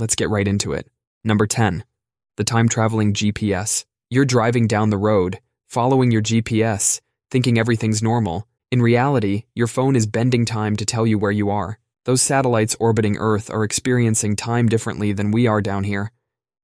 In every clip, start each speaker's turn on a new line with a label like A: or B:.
A: Let's get right into it. Number 10. The time traveling GPS. You're driving down the road, following your GPS, thinking everything's normal. In reality, your phone is bending time to tell you where you are. Those satellites orbiting Earth are experiencing time differently than we are down here.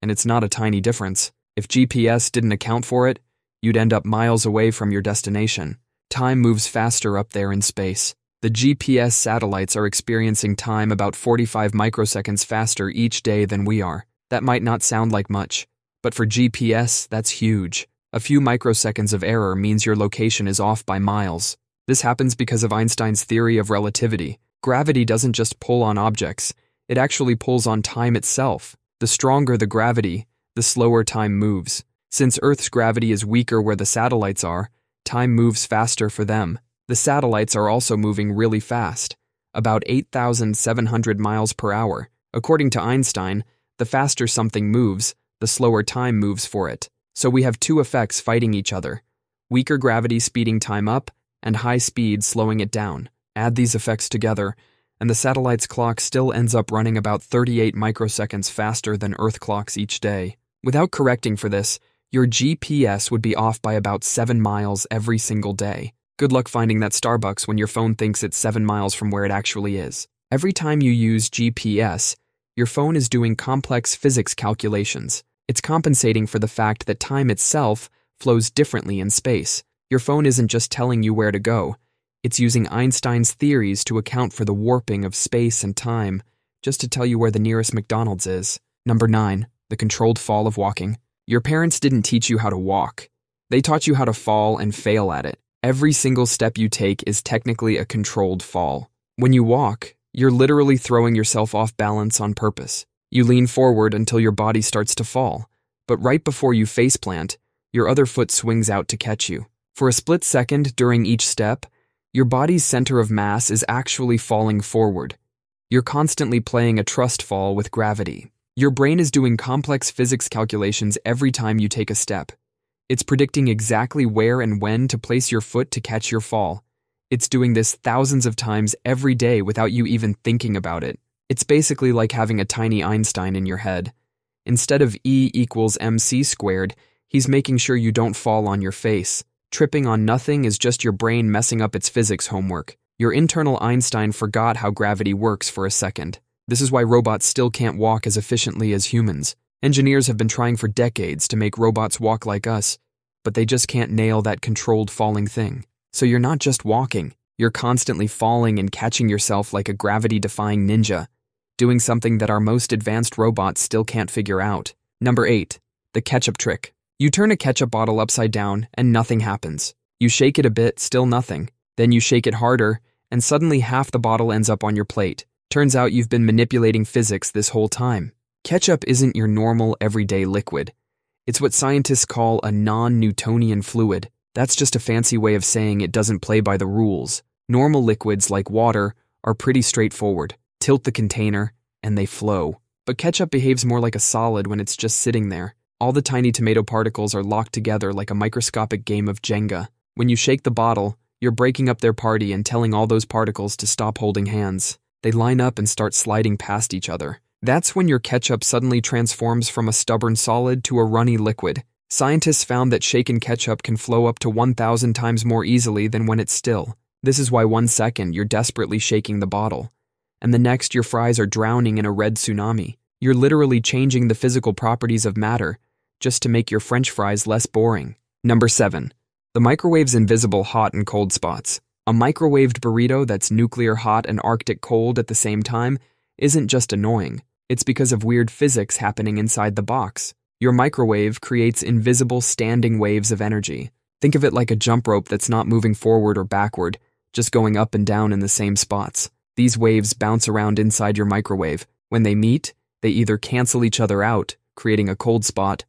A: And it's not a tiny difference. If GPS didn't account for it, you'd end up miles away from your destination. Time moves faster up there in space. The GPS satellites are experiencing time about 45 microseconds faster each day than we are. That might not sound like much, but for GPS, that's huge. A few microseconds of error means your location is off by miles. This happens because of Einstein's theory of relativity. Gravity doesn't just pull on objects, it actually pulls on time itself. The stronger the gravity, the slower time moves. Since Earth's gravity is weaker where the satellites are, time moves faster for them. The satellites are also moving really fast, about 8,700 miles per hour. According to Einstein, the faster something moves, the slower time moves for it. So we have two effects fighting each other weaker gravity speeding time up, and high speed slowing it down. Add these effects together, and the satellite's clock still ends up running about 38 microseconds faster than Earth clocks each day. Without correcting for this, your GPS would be off by about 7 miles every single day. Good luck finding that Starbucks when your phone thinks it's 7 miles from where it actually is. Every time you use GPS, your phone is doing complex physics calculations. It's compensating for the fact that time itself flows differently in space. Your phone isn't just telling you where to go, it's using Einstein's theories to account for the warping of space and time, just to tell you where the nearest McDonald's is. Number 9. The controlled fall of walking. Your parents didn't teach you how to walk. They taught you how to fall and fail at it. Every single step you take is technically a controlled fall. When you walk, you're literally throwing yourself off balance on purpose. You lean forward until your body starts to fall, but right before you faceplant, your other foot swings out to catch you. For a split second during each step, your body's center of mass is actually falling forward. You're constantly playing a trust fall with gravity. Your brain is doing complex physics calculations every time you take a step. It's predicting exactly where and when to place your foot to catch your fall. It's doing this thousands of times every day without you even thinking about it. It's basically like having a tiny Einstein in your head. Instead of E equals mc squared, he's making sure you don't fall on your face. Tripping on nothing is just your brain messing up its physics homework. Your internal Einstein forgot how gravity works for a second. This is why robots still can't walk as efficiently as humans. Engineers have been trying for decades to make robots walk like us, but they just can't nail that controlled falling thing. So you're not just walking, you're constantly falling and catching yourself like a gravity defying ninja, doing something that our most advanced robots still can't figure out. Number 8. The ketchup trick. You turn a ketchup bottle upside down and nothing happens. You shake it a bit, still nothing. Then you shake it harder, and suddenly half the bottle ends up on your plate. Turns out you've been manipulating physics this whole time. Ketchup isn't your normal, everyday liquid. It's what scientists call a non Newtonian fluid. That's just a fancy way of saying it doesn't play by the rules. Normal liquids, like water, are pretty straightforward. Tilt the container, and they flow. But ketchup behaves more like a solid when it's just sitting there. All the tiny tomato particles are locked together like a microscopic game of Jenga. When you shake the bottle, you're breaking up their party and telling all those particles to stop holding hands. They line up and start sliding past each other. That's when your ketchup suddenly transforms from a stubborn solid to a runny liquid. Scientists found that shaken ketchup can flow up to 1,000 times more easily than when it's still. This is why one second you're desperately shaking the bottle, and the next your fries are drowning in a red tsunami. You're literally changing the physical properties of matter just to make your french fries less boring. Number 7. The microwave's invisible hot and cold spots. A microwaved burrito that's nuclear hot and arctic cold at the same time isn't just annoying, it's because of weird physics happening inside the box. Your microwave creates invisible standing waves of energy. Think of it like a jump rope that's not moving forward or backward, just going up and down in the same spots. These waves bounce around inside your microwave. When they meet, they either cancel each other out, creating a cold spot,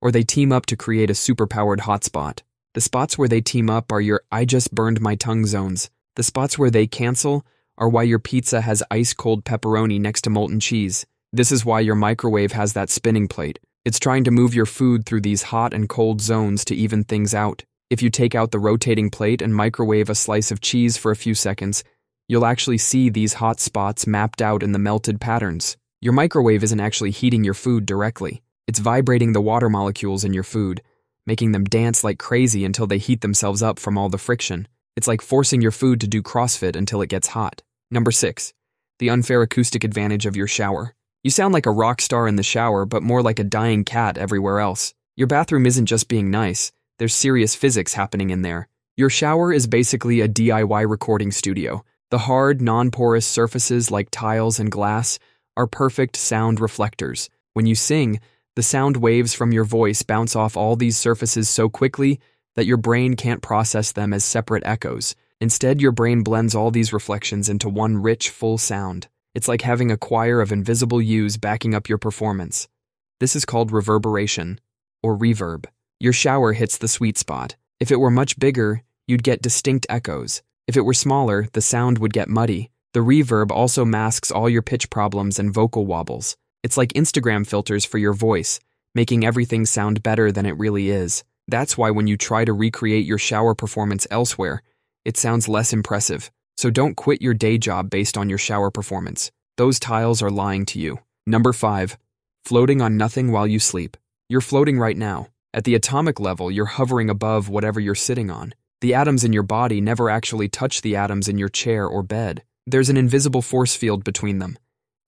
A: or they team up to create a superpowered hotspot. The spots where they team up are your I just burned my tongue zones. The spots where they cancel are why your pizza has ice cold pepperoni next to molten cheese. This is why your microwave has that spinning plate. It's trying to move your food through these hot and cold zones to even things out. If you take out the rotating plate and microwave a slice of cheese for a few seconds, you'll actually see these hot spots mapped out in the melted patterns. Your microwave isn't actually heating your food directly, it's vibrating the water molecules in your food, making them dance like crazy until they heat themselves up from all the friction. It's like forcing your food to do CrossFit until it gets hot. Number 6. The unfair acoustic advantage of your shower. You sound like a rock star in the shower, but more like a dying cat everywhere else. Your bathroom isn't just being nice, there's serious physics happening in there. Your shower is basically a DIY recording studio. The hard, non porous surfaces like tiles and glass are perfect sound reflectors. When you sing, the sound waves from your voice bounce off all these surfaces so quickly that your brain can't process them as separate echoes. Instead, your brain blends all these reflections into one rich, full sound. It's like having a choir of invisible yous backing up your performance. This is called reverberation, or reverb. Your shower hits the sweet spot. If it were much bigger, you'd get distinct echoes. If it were smaller, the sound would get muddy. The reverb also masks all your pitch problems and vocal wobbles. It's like Instagram filters for your voice, making everything sound better than it really is. That's why when you try to recreate your shower performance elsewhere, it sounds less impressive. So don't quit your day job based on your shower performance. Those tiles are lying to you. Number 5. Floating on nothing while you sleep. You're floating right now. At the atomic level, you're hovering above whatever you're sitting on. The atoms in your body never actually touch the atoms in your chair or bed. There's an invisible force field between them.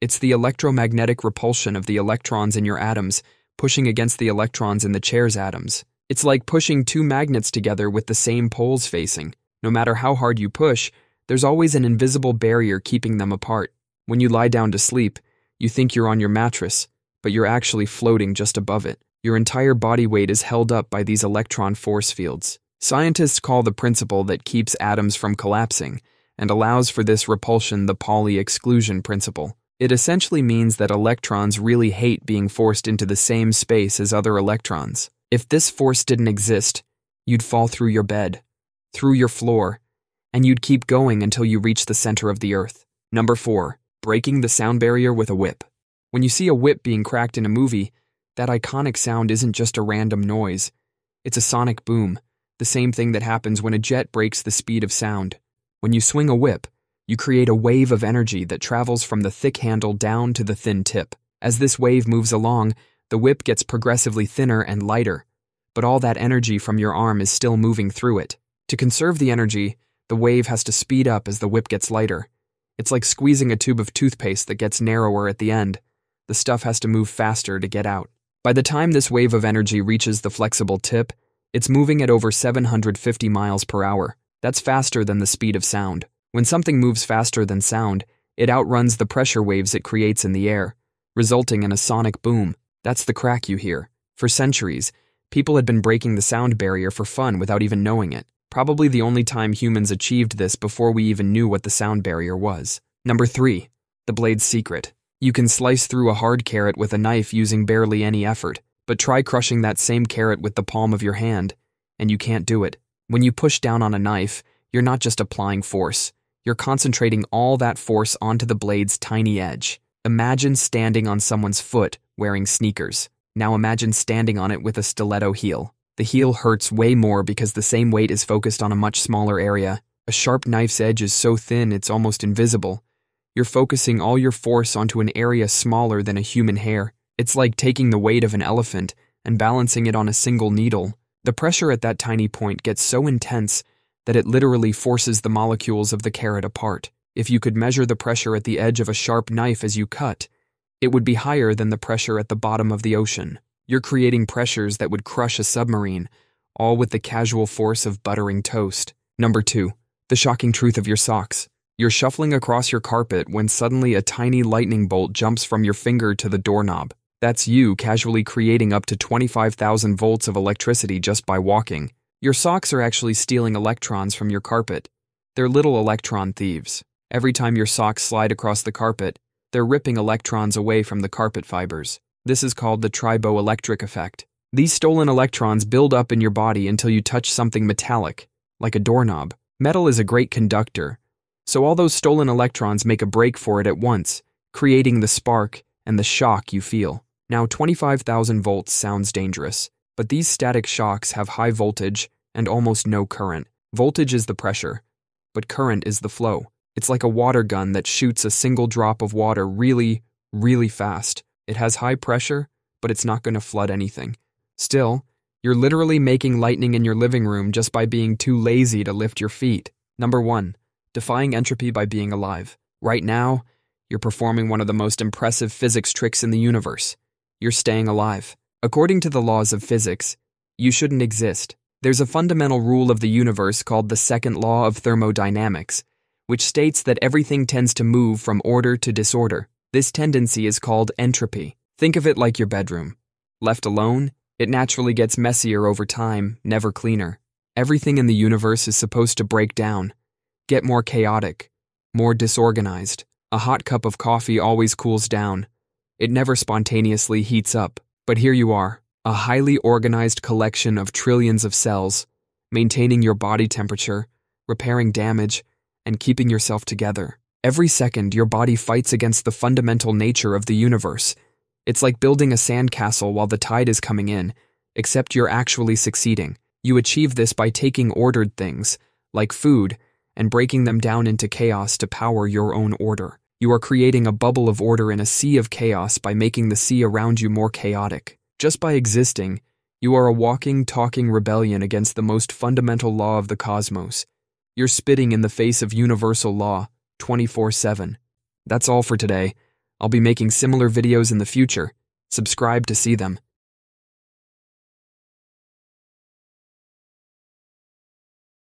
A: It's the electromagnetic repulsion of the electrons in your atoms pushing against the electrons in the chair's atoms. It's like pushing two magnets together with the same poles facing. No matter how hard you push, there's always an invisible barrier keeping them apart. When you lie down to sleep, you think you're on your mattress, but you're actually floating just above it. Your entire body weight is held up by these electron force fields. Scientists call the principle that keeps atoms from collapsing and allows for this repulsion the Pauli exclusion principle. It essentially means that electrons really hate being forced into the same space as other electrons. If this force didn't exist, you'd fall through your bed, through your floor, and you'd keep going until you reach the center of the earth. Number 4. Breaking the sound barrier with a whip. When you see a whip being cracked in a movie, that iconic sound isn't just a random noise. It's a sonic boom, the same thing that happens when a jet breaks the speed of sound. When you swing a whip, you create a wave of energy that travels from the thick handle down to the thin tip. As this wave moves along, the whip gets progressively thinner and lighter, but all that energy from your arm is still moving through it. To conserve the energy, the wave has to speed up as the whip gets lighter. It's like squeezing a tube of toothpaste that gets narrower at the end. The stuff has to move faster to get out. By the time this wave of energy reaches the flexible tip, it's moving at over 750 miles per hour. That's faster than the speed of sound. When something moves faster than sound, it outruns the pressure waves it creates in the air, resulting in a sonic boom. That's the crack you hear. For centuries, people had been breaking the sound barrier for fun without even knowing it. Probably the only time humans achieved this before we even knew what the sound barrier was. Number 3. The Blade's Secret. You can slice through a hard carrot with a knife using barely any effort, but try crushing that same carrot with the palm of your hand, and you can't do it. When you push down on a knife, you're not just applying force, you're concentrating all that force onto the blade's tiny edge. Imagine standing on someone's foot wearing sneakers. Now imagine standing on it with a stiletto heel. The heel hurts way more because the same weight is focused on a much smaller area. A sharp knife's edge is so thin it's almost invisible. You're focusing all your force onto an area smaller than a human hair. It's like taking the weight of an elephant and balancing it on a single needle. The pressure at that tiny point gets so intense that it literally forces the molecules of the carrot apart. If you could measure the pressure at the edge of a sharp knife as you cut, it would be higher than the pressure at the bottom of the ocean. You're creating pressures that would crush a submarine, all with the casual force of buttering toast. Number two, the shocking truth of your socks. You're shuffling across your carpet when suddenly a tiny lightning bolt jumps from your finger to the doorknob. That's you casually creating up to 25,000 volts of electricity just by walking. Your socks are actually stealing electrons from your carpet. They're little electron thieves. Every time your socks slide across the carpet, they're ripping electrons away from the carpet fibers. This is called the triboelectric effect. These stolen electrons build up in your body until you touch something metallic, like a doorknob. Metal is a great conductor, so all those stolen electrons make a break for it at once, creating the spark and the shock you feel. Now, 25,000 volts sounds dangerous, but these static shocks have high voltage and almost no current. Voltage is the pressure, but current is the flow. It's like a water gun that shoots a single drop of water really, really fast. It has high pressure, but it's not going to flood anything. Still, you're literally making lightning in your living room just by being too lazy to lift your feet. Number one, defying entropy by being alive. Right now, you're performing one of the most impressive physics tricks in the universe. You're staying alive. According to the laws of physics, you shouldn't exist. There's a fundamental rule of the universe called the second law of thermodynamics, which states that everything tends to move from order to disorder. This tendency is called entropy. Think of it like your bedroom. Left alone, it naturally gets messier over time, never cleaner. Everything in the universe is supposed to break down, get more chaotic, more disorganized. A hot cup of coffee always cools down. It never spontaneously heats up. But here you are, a highly organized collection of trillions of cells, maintaining your body temperature, repairing damage, and keeping yourself together. Every second, your body fights against the fundamental nature of the universe. It's like building a sandcastle while the tide is coming in, except you're actually succeeding. You achieve this by taking ordered things, like food, and breaking them down into chaos to power your own order. You are creating a bubble of order in a sea of chaos by making the sea around you more chaotic. Just by existing, you are a walking, talking rebellion against the most fundamental law of the cosmos. You're spitting in the face of universal law, 24 7. That's all for today. I'll be making similar videos in the future. Subscribe to see them.